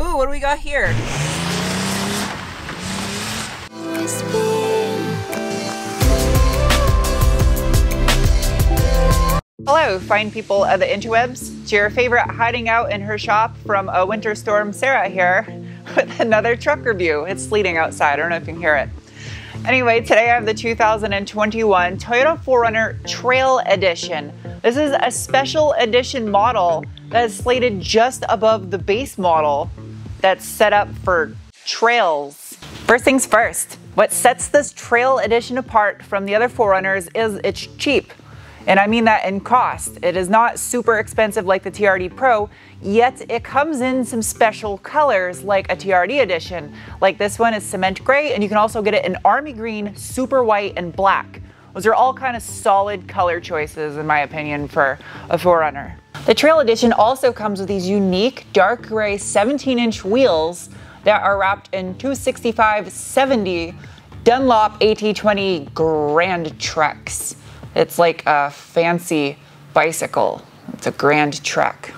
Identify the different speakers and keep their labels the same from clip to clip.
Speaker 1: Ooh, what do we got here? Hello, fine people of the interwebs. It's your favorite hiding out in her shop from a winter storm, Sarah here, with another truck review. It's sleeting outside. I don't know if you can hear it. Anyway, today I have the 2021 Toyota 4Runner Trail Edition. This is a special edition model that is slated just above the base model that's set up for trails. First things first, what sets this Trail Edition apart from the other 4Runners is it's cheap. And I mean that in cost. It is not super expensive like the TRD Pro, yet it comes in some special colors like a TRD edition. Like this one is cement gray, and you can also get it in army green, super white, and black. Those are all kind of solid color choices, in my opinion, for a 4Runner. The Trail Edition also comes with these unique dark gray 17 inch wheels that are wrapped in 265-70 Dunlop AT20 Grand Treks. It's like a fancy bicycle. It's a grand trek.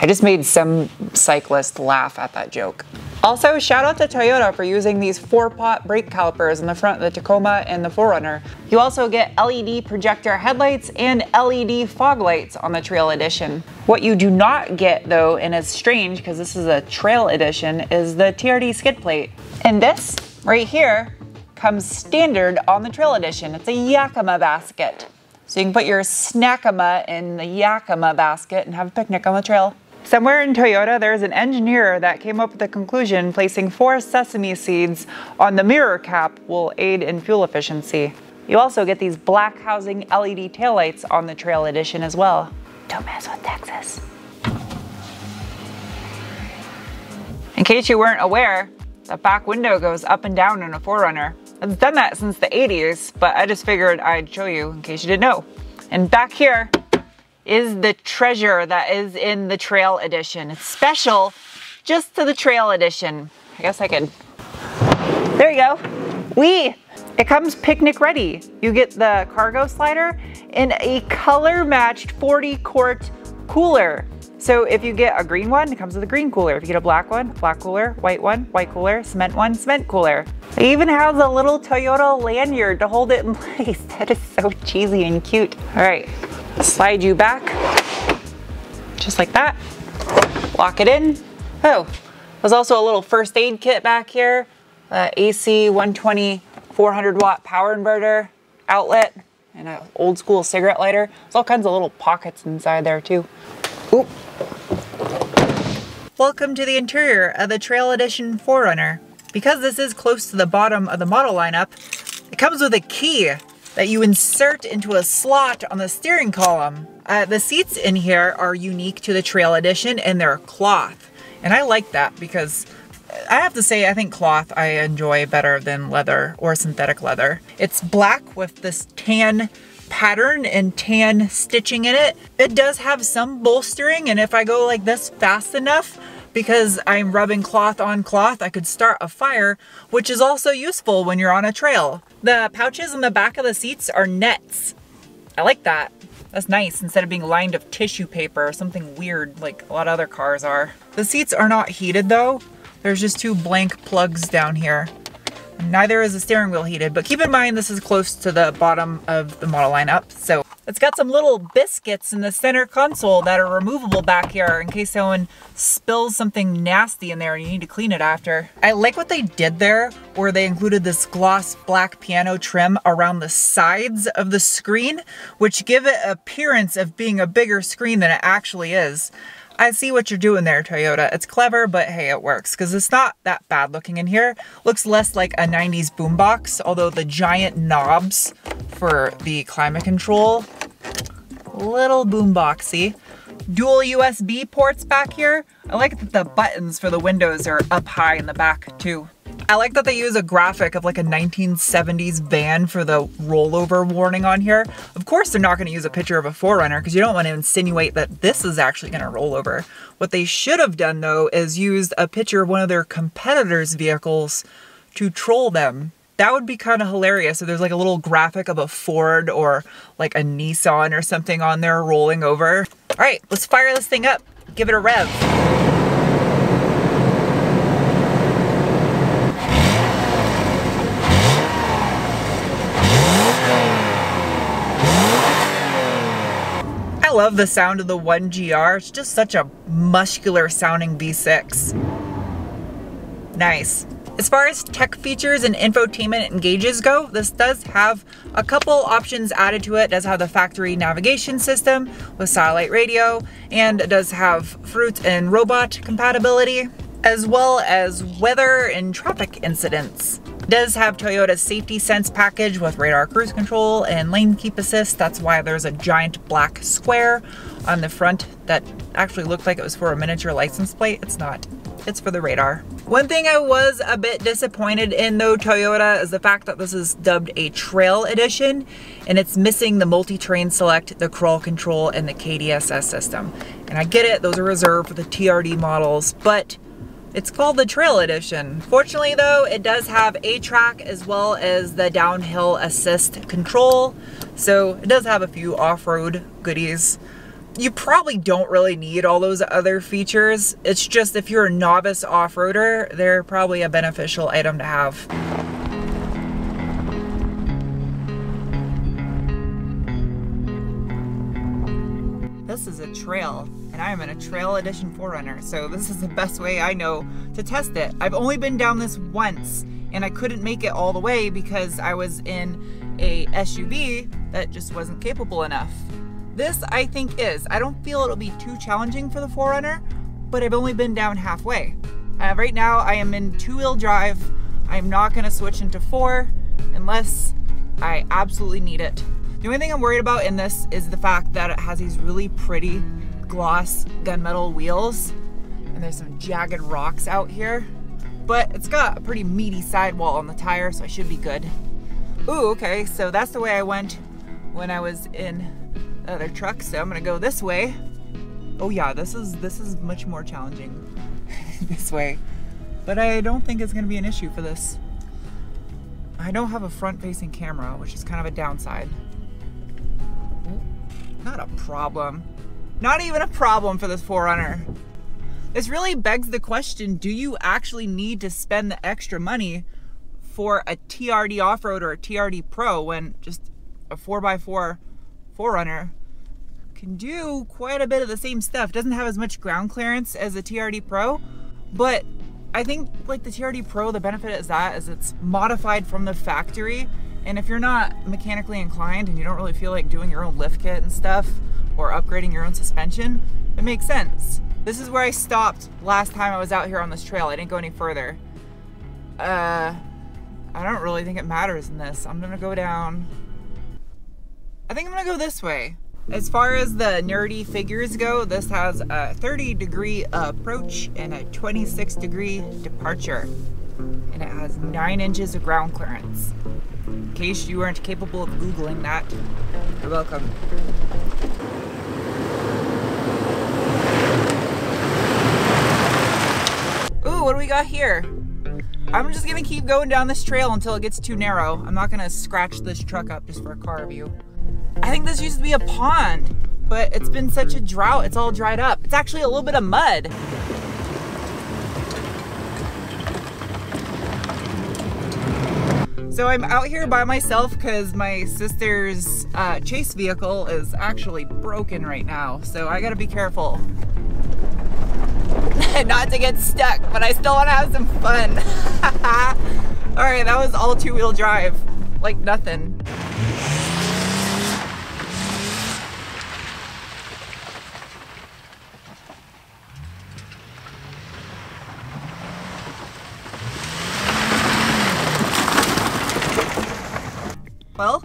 Speaker 1: I just made some cyclist laugh at that joke. Also, shout out to Toyota for using these four pot brake calipers in the front of the Tacoma and the 4Runner. You also get LED projector headlights and LED fog lights on the Trail Edition. What you do not get though, and it's strange because this is a Trail Edition, is the TRD skid plate. And this right here comes standard on the Trail Edition. It's a Yakima basket. So you can put your snackama in the Yakima basket and have a picnic on the trail. Somewhere in Toyota, there's an engineer that came up with the conclusion placing four sesame seeds on the mirror cap will aid in fuel efficiency. You also get these black housing LED taillights on the Trail Edition as well. Don't mess with Texas. In case you weren't aware, the back window goes up and down in a 4Runner. It's done that since the 80s, but I just figured I'd show you in case you didn't know. And back here is the treasure that is in the Trail Edition. It's special just to the Trail Edition. I guess I could. There you go. We. It comes picnic ready. You get the cargo slider in a color matched 40 quart cooler. So if you get a green one, it comes with a green cooler. If you get a black one, black cooler, white one, white cooler, cement one, cement cooler. It even has a little Toyota lanyard to hold it in place. That is so cheesy and cute. All right, slide you back, just like that. Lock it in. Oh, there's also a little first aid kit back here. Uh, AC 120 400 watt power inverter outlet and an old school cigarette lighter. There's all kinds of little pockets inside there too. Oop. Welcome to the interior of the Trail Edition 4Runner. Because this is close to the bottom of the model lineup, it comes with a key that you insert into a slot on the steering column. Uh, the seats in here are unique to the Trail Edition and they're cloth. And I like that because I have to say I think cloth I enjoy better than leather or synthetic leather. It's black with this tan pattern and tan stitching in it. It does have some bolstering and if I go like this fast enough, because I'm rubbing cloth on cloth, I could start a fire, which is also useful when you're on a trail. The pouches in the back of the seats are nets. I like that. That's nice instead of being lined of tissue paper or something weird like a lot of other cars are. The seats are not heated though. There's just two blank plugs down here. Neither is the steering wheel heated, but keep in mind this is close to the bottom of the model lineup, so it's got some little biscuits in the center console that are removable back here in case someone spills something nasty in there and you need to clean it after. I like what they did there, where they included this gloss black piano trim around the sides of the screen, which give it appearance of being a bigger screen than it actually is. I see what you're doing there, Toyota. It's clever, but hey, it works because it's not that bad looking in here. Looks less like a 90s boombox, although the giant knobs for the climate control, little boomboxy. Dual USB ports back here. I like that the buttons for the windows are up high in the back too. I like that they use a graphic of like a 1970s van for the rollover warning on here. Of course they're not going to use a picture of a 4Runner because you don't want to insinuate that this is actually going to roll over. What they should have done though is used a picture of one of their competitors' vehicles to troll them. That would be kind of hilarious. So there's like a little graphic of a Ford or like a Nissan or something on there rolling over. All right, let's fire this thing up. Give it a rev. I love the sound of the 1GR. It's just such a muscular sounding V6. Nice. As far as tech features and infotainment and gauges go, this does have a couple options added to it. it. does have the factory navigation system with satellite radio, and it does have fruit and robot compatibility, as well as weather and traffic incidents. It does have Toyota's safety sense package with radar cruise control and lane keep assist. That's why there's a giant black square on the front that actually looked like it was for a miniature license plate. It's not. It's for the radar. One thing I was a bit disappointed in though Toyota is the fact that this is dubbed a trail edition and it's missing the multi-terrain select, the crawl control, and the KDSS system. And I get it, those are reserved for the TRD models, but it's called the Trail Edition. Fortunately though, it does have A-TRAC as well as the downhill assist control. So it does have a few off-road goodies you probably don't really need all those other features. It's just if you're a novice off-roader, they're probably a beneficial item to have. This is a trail, and I am in a Trail Edition 4Runner, so this is the best way I know to test it. I've only been down this once, and I couldn't make it all the way because I was in a SUV that just wasn't capable enough. This, I think, is. I don't feel it'll be too challenging for the 4Runner, but I've only been down halfway. Uh, right now, I am in two-wheel drive. I'm not going to switch into four unless I absolutely need it. The only thing I'm worried about in this is the fact that it has these really pretty gloss gunmetal wheels and there's some jagged rocks out here. But it's got a pretty meaty sidewall on the tire, so I should be good. Ooh, okay, so that's the way I went when I was in other truck, so I'm gonna go this way. Oh yeah, this is this is much more challenging this way. But I don't think it's gonna be an issue for this. I don't have a front-facing camera, which is kind of a downside. Not a problem. Not even a problem for this 4Runner. This really begs the question, do you actually need to spend the extra money for a TRD off-road or a TRD Pro when just a 4x4 4Runner can do quite a bit of the same stuff. Doesn't have as much ground clearance as the TRD Pro, but I think like the TRD Pro, the benefit is that is it's modified from the factory. And if you're not mechanically inclined and you don't really feel like doing your own lift kit and stuff or upgrading your own suspension, it makes sense. This is where I stopped last time I was out here on this trail. I didn't go any further. Uh, I don't really think it matters in this. I'm gonna go down I think I'm gonna go this way. As far as the nerdy figures go, this has a 30 degree approach and a 26 degree departure. And it has 9 inches of ground clearance. In case you weren't capable of Googling that, you're welcome. Ooh, what do we got here? I'm just gonna keep going down this trail until it gets too narrow. I'm not gonna scratch this truck up just for a car view. I think this used to be a pond, but it's been such a drought, it's all dried up. It's actually a little bit of mud. So I'm out here by myself because my sister's uh, chase vehicle is actually broken right now. So I gotta be careful. Not to get stuck, but I still wanna have some fun. all right, that was all two wheel drive, like nothing. Well,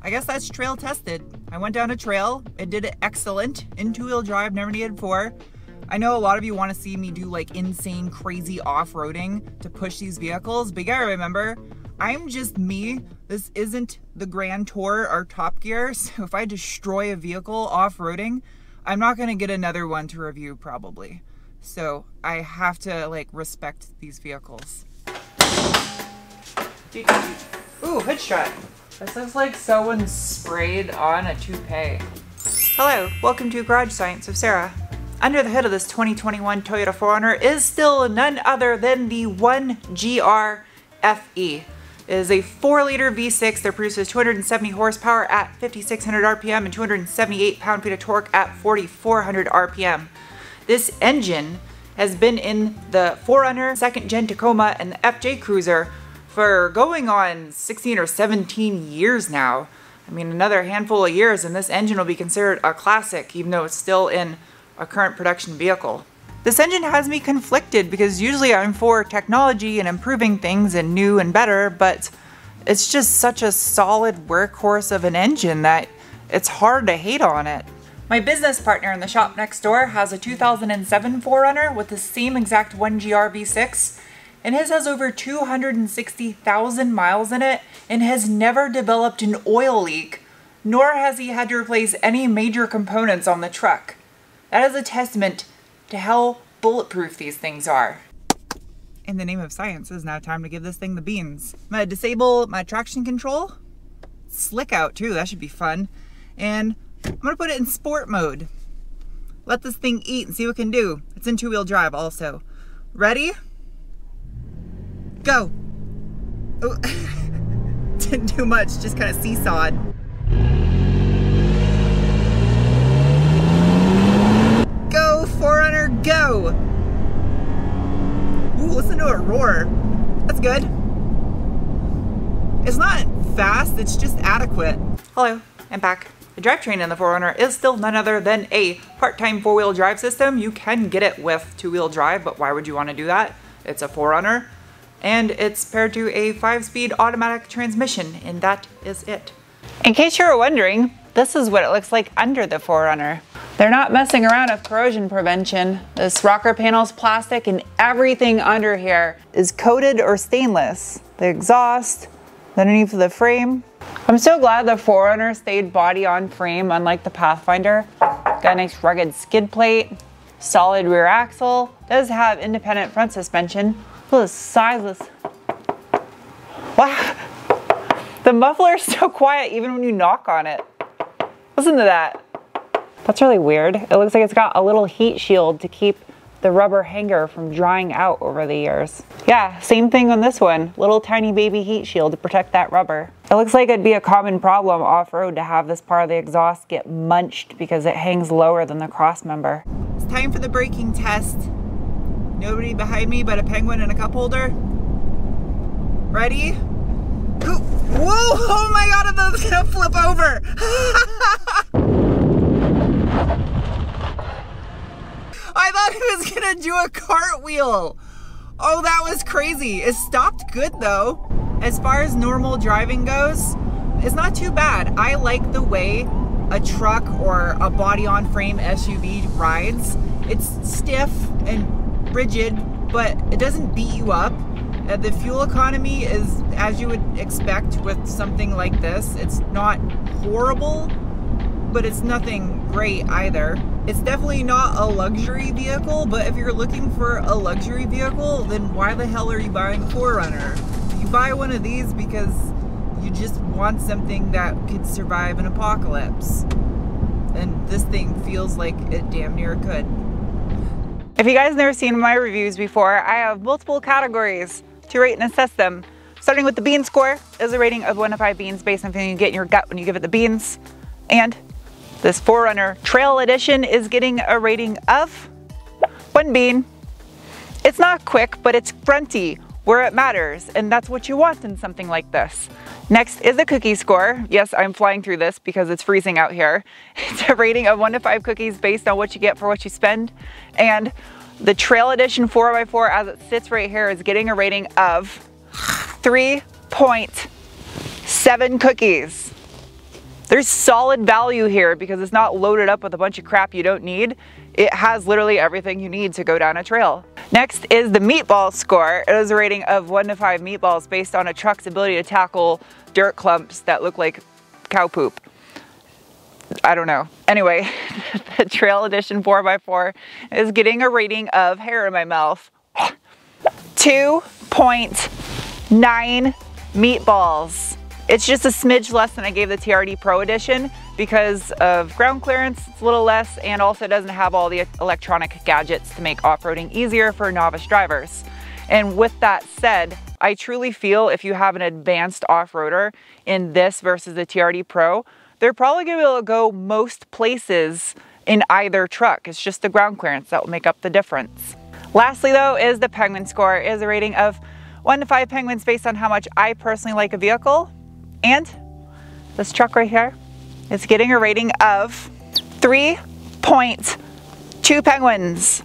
Speaker 1: I guess that's trail tested. I went down a trail, it did excellent in two-wheel drive, never needed four. I know a lot of you want to see me do like insane, crazy off-roading to push these vehicles, but you gotta remember, I'm just me. This isn't the Grand Tour or Top Gear, so if I destroy a vehicle off-roading, I'm not gonna get another one to review probably. So I have to like respect these vehicles. Ooh, hood. This looks like someone sprayed on a toupee. Hello, welcome to Garage Science of Sarah. Under the hood of this 2021 Toyota 4Runner is still none other than the 1GR FE. It is a 4 liter V6 that produces 270 horsepower at 5600 RPM and 278 pound feet of torque at 4400 RPM. This engine has been in the 4Runner, 2nd Gen Tacoma, and the FJ Cruiser for going on 16 or 17 years now. I mean, another handful of years and this engine will be considered a classic, even though it's still in a current production vehicle. This engine has me conflicted because usually I'm for technology and improving things and new and better, but it's just such a solid workhorse of an engine that it's hard to hate on it. My business partner in the shop next door has a 2007 4Runner with the same exact 1GR V6, and his has over 260,000 miles in it and has never developed an oil leak, nor has he had to replace any major components on the truck. That is a testament to how bulletproof these things are. In the name of science, it's now time to give this thing the beans. I'm gonna disable my traction control. Slick out too, that should be fun. And I'm gonna put it in sport mode. Let this thing eat and see what it can do. It's in two wheel drive also. Ready? Go. Oh, didn't do much, just kind of seesawed. Go, 4Runner, go! Ooh, listen to it roar. That's good. It's not fast, it's just adequate. Hello, I'm back. The drivetrain in the 4Runner is still none other than a part-time four-wheel drive system. You can get it with two-wheel drive, but why would you want to do that? It's a 4Runner, and it's paired to a five-speed automatic transmission, and that is it. In case you were wondering, this is what it looks like under the 4Runner. They're not messing around with corrosion prevention. This rocker panel's plastic and everything under here is coated or stainless. The exhaust, underneath the frame. I'm so glad the 4Runner stayed body on frame unlike the Pathfinder. Got a nice rugged skid plate, solid rear axle, does have independent front suspension. Look at the size of this. Wow. The muffler is so quiet even when you knock on it. Listen to that. That's really weird. It looks like it's got a little heat shield to keep the rubber hanger from drying out over the years. Yeah, same thing on this one. Little tiny baby heat shield to protect that rubber. It looks like it'd be a common problem off-road to have this part of the exhaust get munched because it hangs lower than the cross member. It's time for the braking test. Nobody behind me but a penguin and a cup holder. Ready? Whoa, oh my god, I'm gonna flip over. I thought he was gonna do a cartwheel. Oh, that was crazy. It stopped good though. As far as normal driving goes, it's not too bad. I like the way a truck or a body on frame SUV rides. It's stiff and rigid, but it doesn't beat you up. Uh, the fuel economy is as you would expect with something like this. It's not horrible, but it's nothing great either. It's definitely not a luxury vehicle, but if you're looking for a luxury vehicle, then why the hell are you buying a 4Runner? You buy one of these because you just want something that could survive an apocalypse. And this thing feels like it damn near could. If you guys never seen my reviews before, I have multiple categories to rate and assess them. Starting with the bean score is a rating of one to five beans based on feeling you get in your gut when you give it the beans. And this 4Runner Trail Edition is getting a rating of one bean. It's not quick, but it's fronty where it matters, and that's what you want in something like this. Next is a cookie score. Yes, I'm flying through this because it's freezing out here. It's a rating of one to five cookies based on what you get for what you spend. And the Trail Edition 4x4 as it sits right here is getting a rating of 3.7 cookies. There's solid value here because it's not loaded up with a bunch of crap you don't need. It has literally everything you need to go down a trail. Next is the meatball score. It is a rating of one to five meatballs based on a truck's ability to tackle dirt clumps that look like cow poop. I don't know. Anyway, the Trail Edition 4x4 is getting a rating of hair in my mouth. 2.9 meatballs. It's just a smidge less than I gave the TRD Pro Edition because of ground clearance, it's a little less, and also doesn't have all the electronic gadgets to make off-roading easier for novice drivers. And with that said, I truly feel if you have an advanced off-roader in this versus the TRD Pro, they're probably gonna be able to go most places in either truck. It's just the ground clearance that will make up the difference. Lastly though is the penguin score is a rating of one to five penguins based on how much I personally like a vehicle. And this truck right here is getting a rating of 3.2 penguins.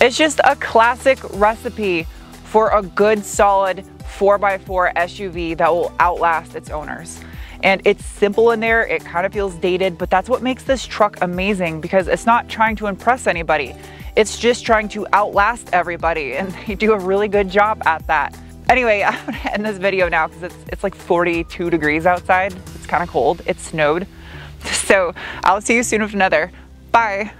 Speaker 1: It's just a classic recipe for a good solid 4x4 SUV that will outlast its owners. And it's simple in there, it kind of feels dated, but that's what makes this truck amazing because it's not trying to impress anybody. It's just trying to outlast everybody and they do a really good job at that. Anyway, I'm gonna end this video now because it's, it's like 42 degrees outside. It's kind of cold, it snowed. So I'll see you soon with another. Bye.